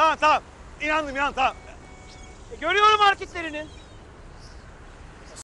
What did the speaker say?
tamam tamam. İnandım inandım tamam. E, görüyorum hareketlerini.